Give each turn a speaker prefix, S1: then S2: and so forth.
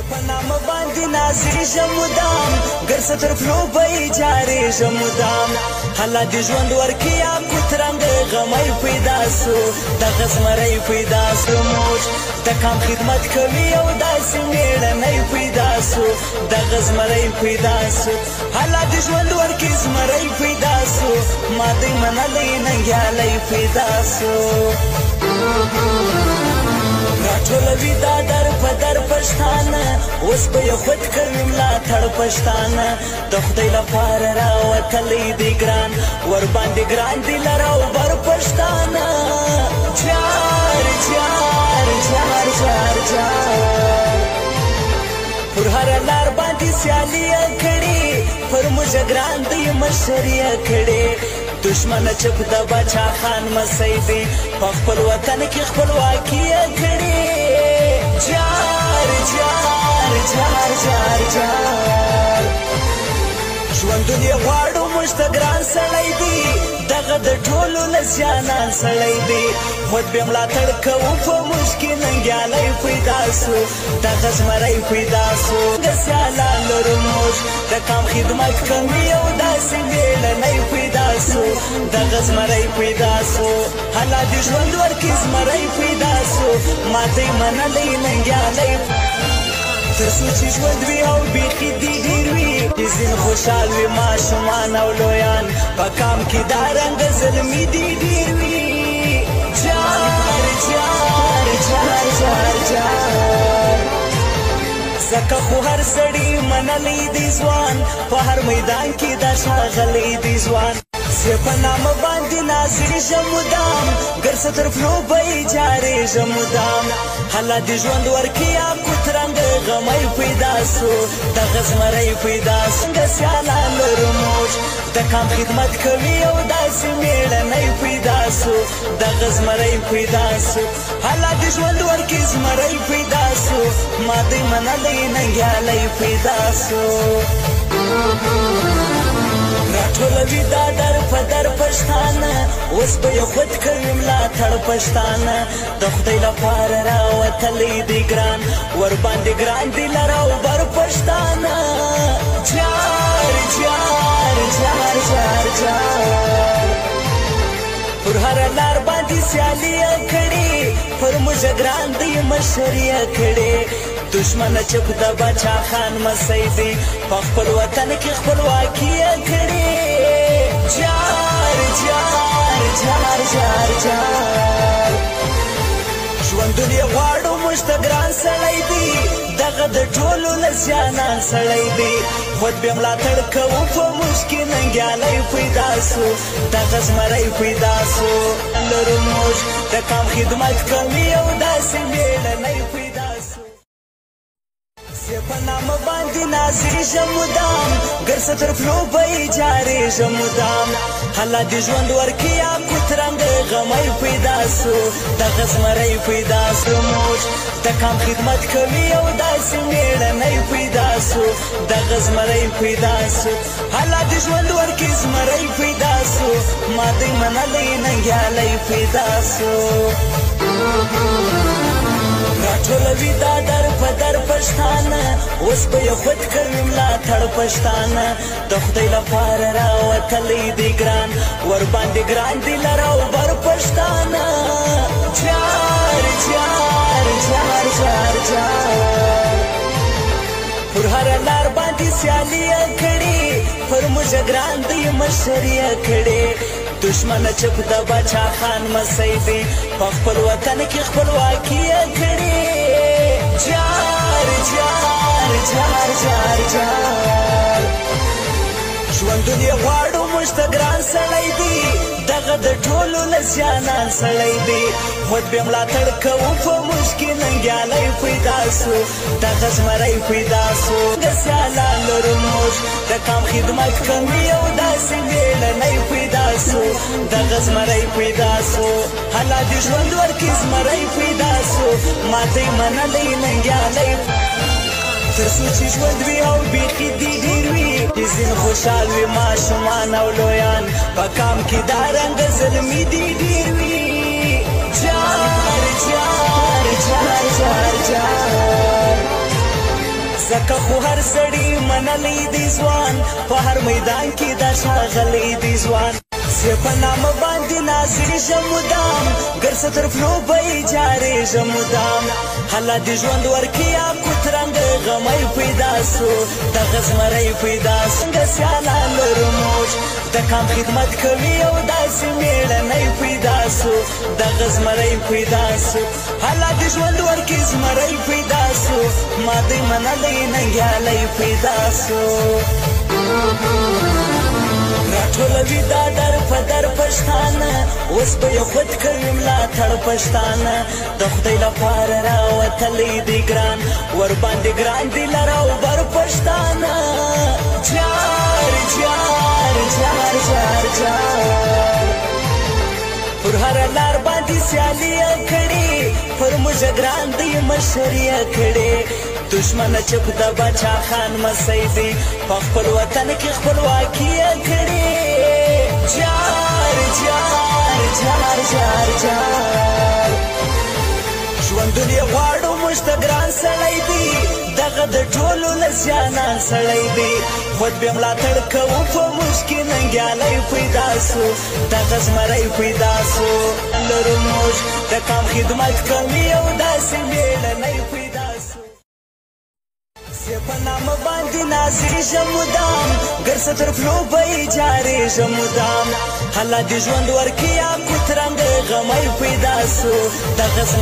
S1: په نام باندې نازلی جمودام ګرځ تر پلو به جاری جمودام حالا دې ژوند ورکیا کوترنګ غمای پیدا سو د غزمړی پیدا سو موج د کام خدمت کوي او داسې میړنۍ پیدا سو د غزمړی پیدا سو حالا دې ژوند ورکی زمړی پیدا سو ما دې منلې نه یالې پیدا سو راټولوي دا در په در پښتانه اوس به یې خود کوي ملاتړ پښتانه د خدای لپاره راوتلی دی ګران ورباندې ګران دی لر او بر پښتانه جار جار جار جار جار پر هر لار باندې سیالي کړي پر موږ ګران دی مشریا کړي دشمن چپ د بچا خان مسې دی په خپل وطن کې خپلواکي کړې جار جار جار جار جار ژوند دې غواړو موږ ته ګران سړی دی دغه د ټولو نه زیانان سړی دی خود بې ملاتړ کوو په موږ کې ننګیالی پیدا سو دغه زمری پیدا سو د سیالان لرو موږ د کام خدمت کمی او داسې مېړنی پیدا سو دغه زمری پیدا سو حالا د ژوند ورکې زمری پیدا سو ماتې منلی ننګیالی تر څو چې ژوند وي او بېخي دې ډېر وي دې زین خوشحال وي ماشومان او لویان په کام کې دا رنګ زلمي دي ډېر وي جار جار جار جار جار زکه خو هر سړی منلی دی ځوان په هر میدان کې دا شاغلی دی ځوان سی په نام باندې نازلی جمودام ګرځ تر فلو به جارې جمودام حالا دې ژوند ورکیا کوترنګ غمای پیدا سو د غزمرې پیدا څنګه سیالا لرموش د کام خدمت کوي او داسې میړه نه پیدا سو د غزمرې پیدا سو حالا دې ژوند ورکی زمرې پیدا سو ما دې منلې نه ګالې پیدا سو راټولوي دا پښتانه اوس به یې خود کوي ملاتړ پښتانه د خدای لپاره راوتلی دی ګران ورباندې ګران دی لر او بر پښتانه جار جار جار جار جار پر هر لار باندې سیالي کړي پر موږ ګران دی مشریا کړي دشمن چپ د بچا خان مسیدی په خپل وطن کې خپلواکي کړي جار جار جار جار جار ژوند دې غواړو مستګران سړی دی دغه د ټولو لسیانان سړی دی خود به ملاتړ کوو په مشکل ننګیالی پیدا سو دغه زمری پیدا سو لرو موږ د کام خدمت کوي او داسې مېړنی پیدا نازړي جمدام ګرځه تر پلو به جاري جمدام حالا دې ژوند ورکیا کوترنګ غمای پیدا سو د غزمرې پیدا سو موج د کام خدمت کوي او داسې میړه نه پیدا سو د غزمرې پیدا سو حالا دې ژوند ورکی زمرې پیدا سو ما دې منلې نه پیدا سو ټولوي دا در په در پښتانه اوس په یو خود کوي ملاتړ پښتانه د خدای لپاره راوتلی دی ګران ور باندې ګران دی لر او بر پښتانه چار چار چار چار چار پر هر لار باندې سیالي کړي پر موږ ګران دی مشریا کړي دشمنه چې په د بچا خان مسۍ دی په خپل وطن کې خپلواکي یې کړې جار جار جار جار جار ژوندون یې غواړو موږ ته ګران سړی دی دغه د ټولو له زیانان سړی دی خود بې ملاتړ کوو په موږ کې ننګیالی پیدا سو دغه زمری پیدا سو د سیالانو لور موږ د کام خدمت کمی او داسې بېله د غزمړی پیدا سو حالا دې ژوند ورکې زمړی پیدا سو ماته منلې ننګیالې تر څو چې ژوند وي او بیخي دې ډېر وي ځین خوشحال وي ماشومان او لویان په کام کې دا رنګ ظلمي دې ډېر وي جار جار جار جار جار زکه خو هر سړی منلی دی ځوان په هر میدان کې دا شاغلی دی ځوان زه په نام باندې نازړي شمودام ګرځه طرف نو به جاري شمودام حالا دې ژوند ورکیا کوترنګ غمای پیدا سو د غزمړی پیدا څنګه سیالا لرموش د کام خدمت کوي او داسې میړه نه پیدا سو د غزمړی پیدا سو حالا دې ژوند ورکی زمړی پیدا سو ما دې منلې نه پیدا سو ټولوي دا در په در پښتانه اوس به یې خود کوي ملاتړ پښتانه د خدای لپاره راوتلی دی ګران ورباندې ګران دی لر او بر پښتانه جار جار جار جار جار پر هر لار باندې سیالي کړي پر موږ ګران دی مشریا کړي دشمن چپ د بچا خان مسیدی په خپل وطن کې خپل دنیا غواړو موږ ته ګران سړی دی دغه د ټولو له زیانه سړی دی خود بیا ملاتړ کوو په موږ کې ننګیالی پیدا سو دغه زمری پیدا سو لرو موږ د قام خدمت کوي او داسې مېړنی پیدا سو په نامه باندې نازلی شمودام ګرڅه تر پلو به یې جارې شمودام حالا دې ژوند ورکیا کوترنګ غمی پیدا سو دغه